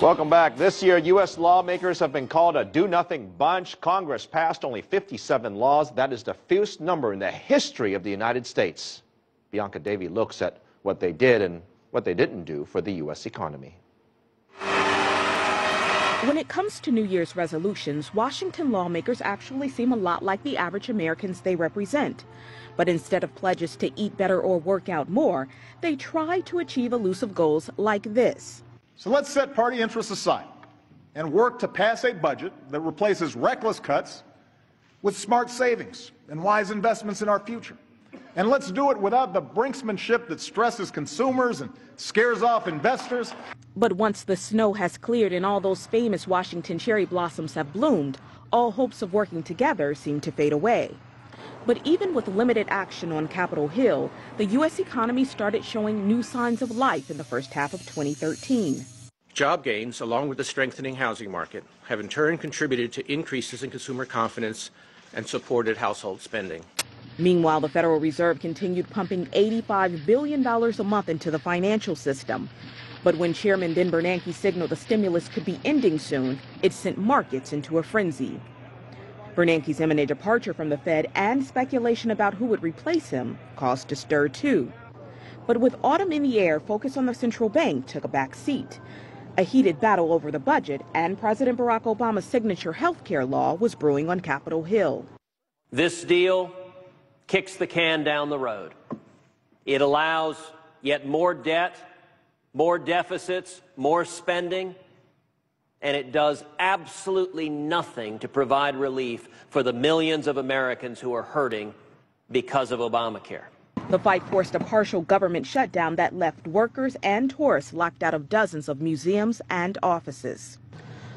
Welcome back. This year, U.S. lawmakers have been called a do-nothing bunch. Congress passed only 57 laws. That is the fewest number in the history of the United States. Bianca Davy looks at what they did and what they didn't do for the U.S. economy. When it comes to New Year's resolutions, Washington lawmakers actually seem a lot like the average Americans they represent. But instead of pledges to eat better or work out more, they try to achieve elusive goals like this. So let's set party interests aside and work to pass a budget that replaces reckless cuts with smart savings and wise investments in our future. And let's do it without the brinksmanship that stresses consumers and scares off investors. But once the snow has cleared and all those famous Washington cherry blossoms have bloomed, all hopes of working together seem to fade away. But even with limited action on Capitol Hill, the U.S. economy started showing new signs of life in the first half of 2013. Job gains, along with the strengthening housing market, have in turn contributed to increases in consumer confidence and supported household spending. Meanwhile, the Federal Reserve continued pumping $85 billion a month into the financial system. But when Chairman Ben Bernanke signaled the stimulus could be ending soon, it sent markets into a frenzy. Bernanke's imminent departure from the Fed and speculation about who would replace him caused a stir too. But with autumn in the air, focus on the central bank took a back seat. A heated battle over the budget and President Barack Obama's signature health care law was brewing on Capitol Hill. This deal kicks the can down the road. It allows yet more debt, more deficits, more spending, and it does absolutely nothing to provide relief for the millions of Americans who are hurting because of Obamacare. The fight forced a partial government shutdown that left workers and tourists locked out of dozens of museums and offices.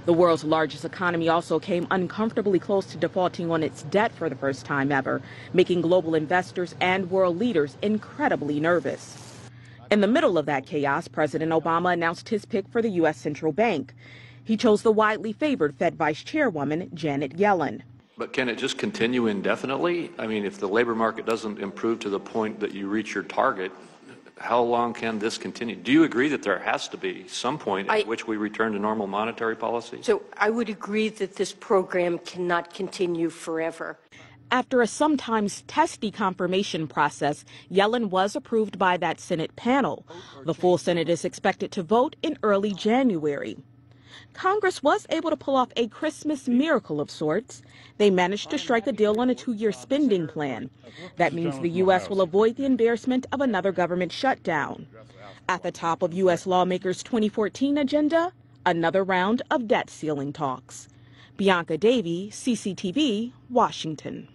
The world's largest economy also came uncomfortably close to defaulting on its debt for the first time ever, making global investors and world leaders incredibly nervous. In the middle of that chaos, President Obama announced his pick for the U.S. Central Bank. He chose the widely favored Fed Vice Chairwoman, Janet Yellen. But can it just continue indefinitely? I mean, if the labor market doesn't improve to the point that you reach your target, how long can this continue? Do you agree that there has to be some point at I, which we return to normal monetary policy? So I would agree that this program cannot continue forever. After a sometimes testy confirmation process, Yellen was approved by that Senate panel. The full Senate is expected to vote in early January. Congress was able to pull off a Christmas miracle of sorts. They managed to strike a deal on a two year spending plan. That means the U.S. will avoid the embarrassment of another government shutdown. At the top of U.S. lawmakers' 2014 agenda, another round of debt ceiling talks. Bianca Davy, CCTV, Washington.